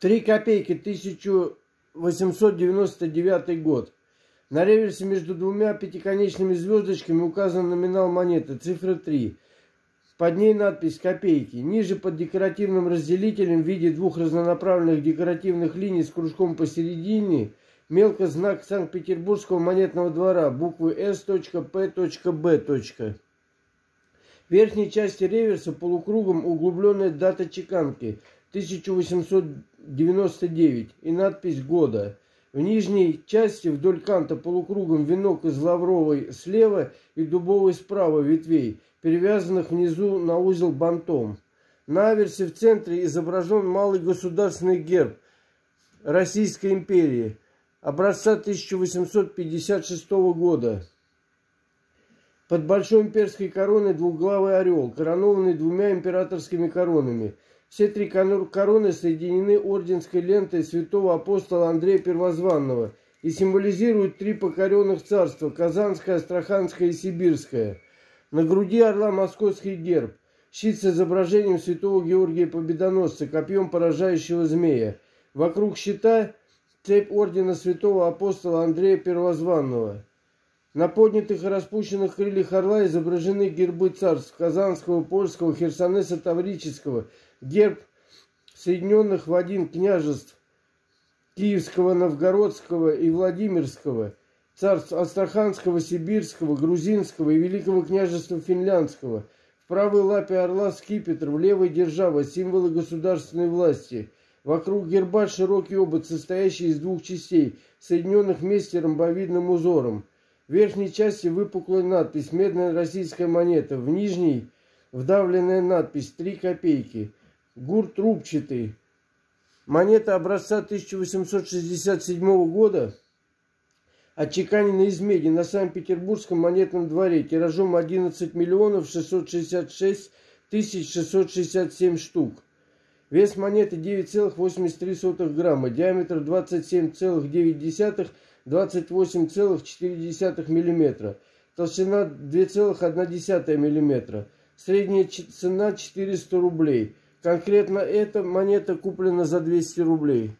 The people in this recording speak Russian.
3 копейки 1899 год. На реверсе между двумя пятиконечными звездочками указан номинал монеты, цифра 3. Под ней надпись «Копейки». Ниже под декоративным разделителем в виде двух разнонаправленных декоративных линий с кружком посередине мелко знак Санкт-Петербургского монетного двора, буквы S.P.B. В верхней части реверса полукругом углубленная дата чеканки 1899 и надпись года. В нижней части вдоль канта полукругом венок из лавровой слева и дубовой справа ветвей, перевязанных внизу на узел бантом. На аверсе в центре изображен малый государственный герб Российской империи образца 1856 года. Под большой имперской короной двуглавый орел, коронованный двумя императорскими коронами. Все три короны соединены орденской лентой святого апостола Андрея Первозванного и символизируют три покоренных царства – Казанское, Астраханское и Сибирское. На груди орла московский герб, щит с изображением святого Георгия Победоносца, копьем поражающего змея. Вокруг щита цепь ордена святого апостола Андрея Первозванного – на поднятых и распущенных крыльях орла изображены гербы царств Казанского, Польского, Херсонеса, Таврического, герб соединенных в один княжеств Киевского, Новгородского и Владимирского, царств Астраханского, Сибирского, Грузинского и Великого княжества Финляндского. В правой лапе орла скипетр, в левой держава, символы государственной власти. Вокруг герба широкий обод, состоящий из двух частей, соединенных вместе ромбовидным узором. В верхней части выпуклая надпись «Медная российская монета». В нижней вдавленная надпись «3 копейки». Гурт трубчатый. Монета образца 1867 года отчеканена из меди на Санкт-Петербургском монетном дворе тиражом 11 миллионов 666 тысяч 667 штук. Вес монеты 9,83 грамма, диаметр 27,9 28,4 мм, толщина 2,1 мм, средняя цена 400 рублей. Конкретно эта монета куплена за 200 рублей.